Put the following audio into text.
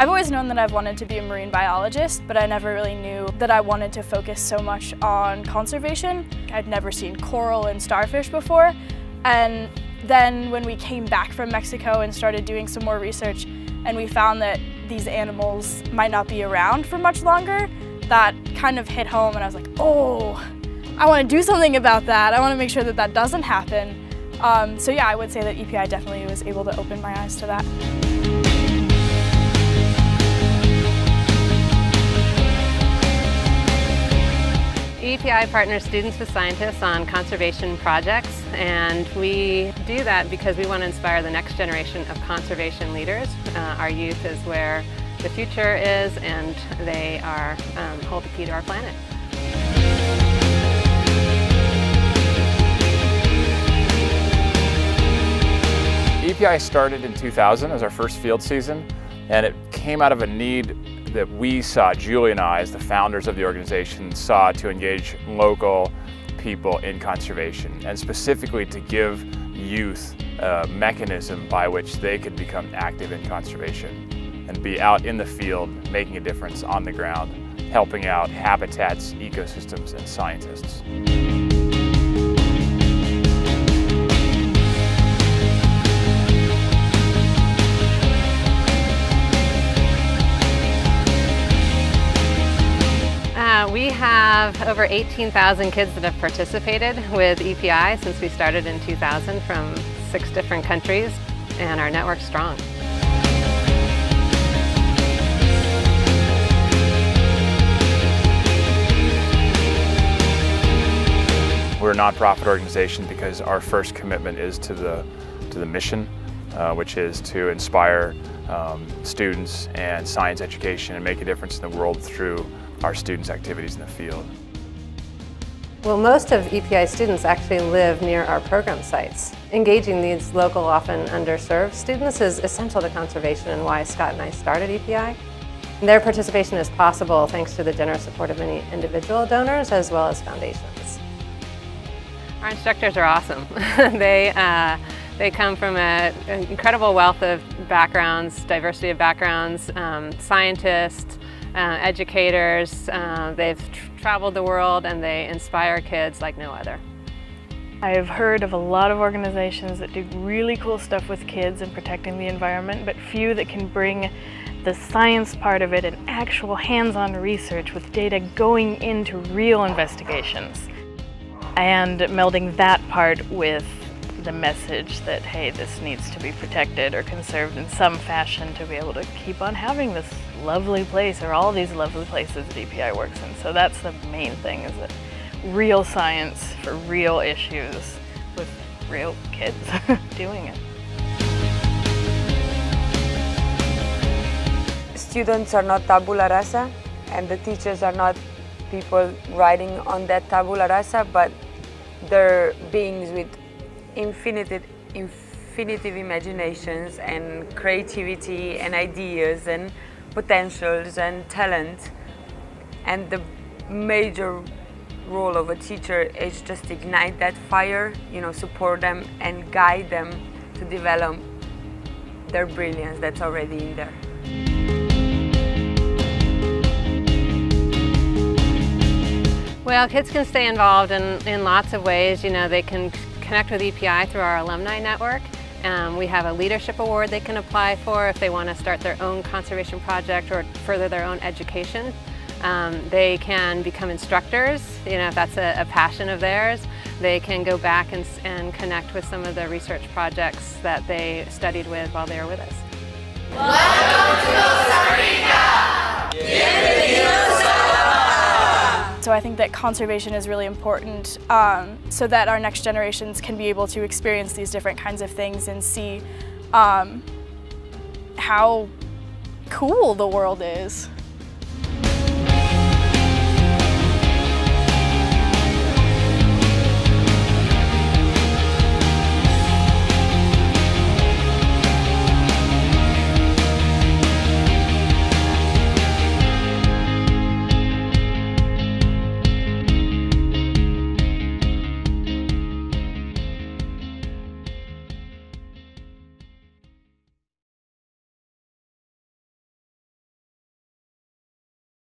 I've always known that I've wanted to be a marine biologist, but I never really knew that I wanted to focus so much on conservation. I'd never seen coral and starfish before, and then when we came back from Mexico and started doing some more research, and we found that these animals might not be around for much longer, that kind of hit home and I was like, oh, I want to do something about that. I want to make sure that that doesn't happen. Um, so yeah, I would say that EPI definitely was able to open my eyes to that. EPI partners students with scientists on conservation projects and we do that because we want to inspire the next generation of conservation leaders. Uh, our youth is where the future is and they are um, hold the key to our planet. EPI started in 2000 as our first field season and it came out of a need that we saw, Julie and I, as the founders of the organization, saw to engage local people in conservation and specifically to give youth a mechanism by which they could become active in conservation and be out in the field making a difference on the ground, helping out habitats, ecosystems, and scientists. Have over 18,000 kids that have participated with EPI since we started in 2000 from six different countries, and our network's strong. We're a nonprofit organization because our first commitment is to the, to the mission, uh, which is to inspire um, students and science education and make a difference in the world through our students' activities in the field. Well, most of EPI students actually live near our program sites. Engaging these local, often underserved students is essential to conservation and why Scott and I started EPI. Their participation is possible thanks to the generous support of many individual donors as well as foundations. Our instructors are awesome. they, uh, they come from a, an incredible wealth of backgrounds, diversity of backgrounds, um, scientists, uh, educators. Uh, they've tr traveled the world and they inspire kids like no other. I've heard of a lot of organizations that do really cool stuff with kids and protecting the environment, but few that can bring the science part of it and actual hands-on research with data going into real investigations and melding that part with the message that, hey, this needs to be protected or conserved in some fashion to be able to keep on having this lovely place or all these lovely places that EPI works in. So that's the main thing is that real science for real issues with real kids doing it. Students are not tabula rasa and the teachers are not people writing on that tabula rasa, but they're beings with infinitive, infinitive imaginations and creativity and ideas and potentials and talent. And the major role of a teacher is just ignite that fire, you know, support them and guide them to develop their brilliance that's already in there. Well, kids can stay involved in, in lots of ways. You know, they can connect with EPI through our alumni network. Um, we have a leadership award they can apply for if they want to start their own conservation project or further their own education. Um, they can become instructors, you know, if that's a, a, passion of theirs. They can go back and, and connect with some of the research projects that they studied with while they were with us. So I think that conservation is really important um, so that our next generations can be able to experience these different kinds of things and see um, how cool the world is.